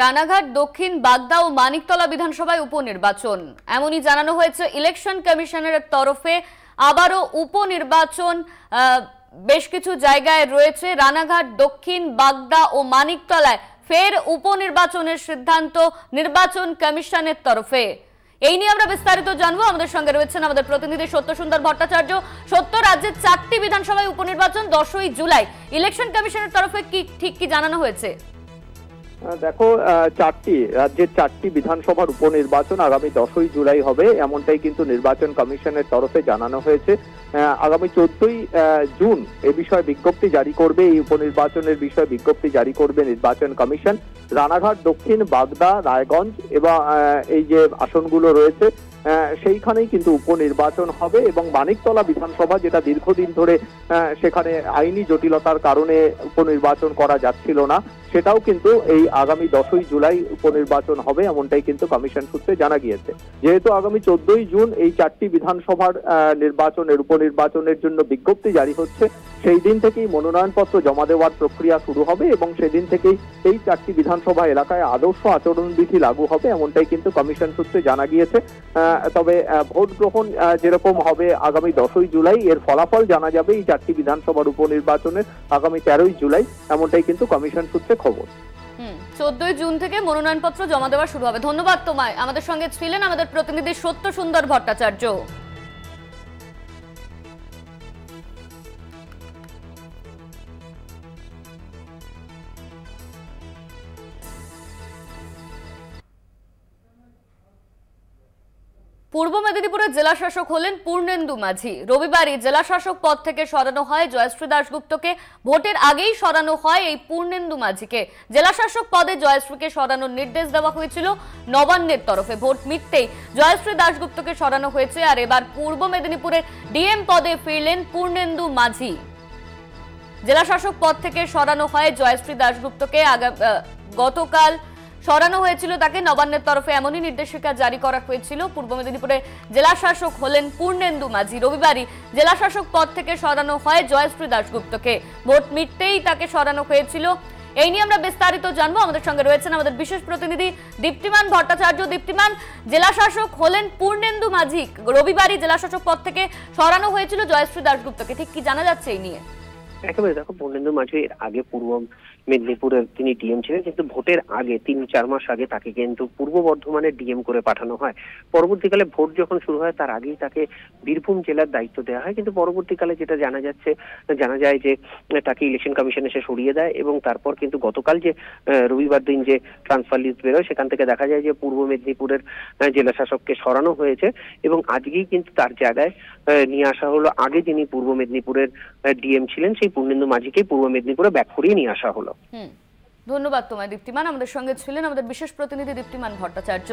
রানাঘাট, দক্ষিণ, বাগদা ও মানিকতলা বিধানসভায় উপনির্বাচন। এমনই জানানো হয়েছে ইলেকশন কমিশনের তরফে। আবারও উপনির্বাচন বেশ কিছু জায়গায় রয়েছে। রানাঘাট, দক্ষিণ, বাগদা ও মানিকতলায় ফের উপনির্বাচনের সিদ্ধান্ত নির্বাচন কমিশনের তরফে। এই নিয়ে আমরা বিস্তারিত জানব। আমাদের সঙ্গে রয়েছেন আমাদের প্রতিনিধি সত্য সুন্দর ভট্টাচার্য। সত্য রাজ্যের চারটি বিধানসভায় উপনির্বাচন, দশই জুলাই। ইলেকশন কমিশনের তরফে কি, ঠিক কি জানানো হয়েছে? দেখো চারটি, রাজ্যের চারটি বিধানসভার উপনির্বাচন আগামী দশই জুলাই হবে, এমনটাই কিন্তু নির্বাচন কমিশনের তরফে জানানো হয়েছে। আগামী চোদ্দই জুন এ বিষয়ে বিজ্ঞপ্তি জারি করবে, এই উপনির্বাচনের বিষয়ে বিজ্ঞপ্তি জারি করবে নির্বাচন কমিশন। রানাঘাট, দক্ষিণ, বাগদা, রায়গঞ্জ এবং এই যে আসনগুলো রয়েছে সেইখানেই কিন্তু উপনির্বাচন হবে এবং মানিকতলা বিধানসভা যেটা দীর্ঘদিন ধরে সেখানে আইনি জটিলতার কারণে উপনির্বাচন করা যাচ্ছিল না। সেটাও কিন্তু এই আগামী দশই জুলাই উপনির্বাচন হবে, এমনটাই কিন্তু কমিশন সূত্রে জানা গিয়েছে। যেহেতু আগামী চোদ্দই জুন এই চারটি বিধানসভার নির্বাচনের, উপনির্বাচনের জন্য বিজ্ঞপ্তি জারি হচ্ছে, সেই দিন থেকেই মনোনয়নপত্র জমা দেওয়ার প্রক্রিয়া শুরু হবে এবং সেদিন থেকেই এই চারটি বিধানসভা এলাকায় আদর্শ আচরণবিধি লাগু হবে, এমনটাই কিন্তু কমিশন সূত্রে জানা গিয়েছে। তবে ভোট গ্রহণ যেরকম হবে আগামী দশই জুলাই, এর ফলাফল জানা যাবে এই চারটি বিধানসভার উপনির্বাচনের আগামী তেরোই জুলাই, এমনটাই কিন্তু কমিশন সূত্রে খবর। চোদ্দই জুন থেকে মনোনয়নপত্র জমা দেওয়া শুরু হবে। ধন্যবাদ তোমায়। আমাদের সঙ্গে ছিলেন আমাদের প্রতিনিধি সত্য সুন্দর ভট্টাচার্য। পূর্ব মেদিনীপুরের জেলা শাসক হলেন পূর্ণেন্দু মাঝি। রবিবারই জেলা শাসক পদ থেকে সরানো হয় জয়শ্রী দাশগুপ্তকে। ভোটের আগেই সরানো হয় এই পূর্ণেন্দু মাঝিকে। জেলা শাসক পদে জয়শ্রীকে সরানোর নির্দেশ দেওয়া হয়েছিল নবান্নের তরফে। ভোট মিটতেই জয়শ্রী দাশগুপ্তকে সরানো হয়েছে আর এবার পূর্ব মেদিনীপুরের ডিএম পদে ফিরলেন পূর্ণেন্দু মাঝি। জেলা শাসক পদ থেকে সরানো হয় জয়শ্রী দাশগুপ্তকে। গতকাল সরানো হয়েছিল তাকে। নবান্নের তরফে এমনই নির্দেশিকা জারি করা হয়েছিল। পূর্ব মেদিনীপুরে জেলা শাসক হলেন পূর্ণেন্দু মাঝি। রবিবারই জেলা শাসক পদ থেকে সরানো হয় জয়শ্রী দাশগুপ্তকে। ভোট মিটতেই তাকে সরানো হয়েছিল। এই নিয়ে আমরা বিস্তারিত জানব। আমাদের সঙ্গে রয়েছেন আমাদের বিশেষ প্রতিনিধি দীপ্তিমান ভট্টাচার্য। দীপ্তিমান জেলা শাসক হলেন পূর্ণেন্দু মাঝি। রবিবারই জেলা শাসক পদ থেকে সরানো হয়েছিল জয়শ্রী দাশগুপ্তকে। ঠিক কি জানা যাচ্ছে এই নিয়ে? একেবারে দেখো পূর্ণেন্দু মাঝি এর আগে পূর্ব মেদিনীপুরের তিনি ডিএম ছিলেন, কিন্তু ভোটের আগে, তিন চার মাস আগে তাকে কিন্তু পূর্ব বর্ধমানে ডিএম করে পাঠানো হয়। পরবর্তীকালে ভোট যখন শুরু হয়, তার আগেই তাকে বীরভূম জেলার দায়িত্ব দেওয়া হয়। কিন্তু পরবর্তীকালে যেটা জানা যাচ্ছে, জানা যায় যে তাকে ইলেকশন কমিশন এসে সরিয়ে দেয় এবং তারপর কিন্তু গতকাল যে রবিবার দিন যে ট্রান্সফার লিস্ট বেরোয়, সেখান থেকে দেখা যায় যে পূর্ব মেদিনীপুরের জেলা শাসককে সরানো হয়েছে এবং আজকেই কিন্তু তার জায়গায় নিয়ে আসা হলো। আগে যিনি পূর্ব মেদিনীপুরের ডিএম ছিলেন, সেই পূর্ণেন্দু মাঝিকে পূর্ব মেদিনীপুরে ব্যাক করিয়ে নিয়ে আসা হলো। ধন্যবাদ তোমায়, দীপ্তিমান। আমাদের সঙ্গে ছিলেন আমাদের বিশেষ প্রতিনিধি দীপ্তিমান ভট্টাচার্য।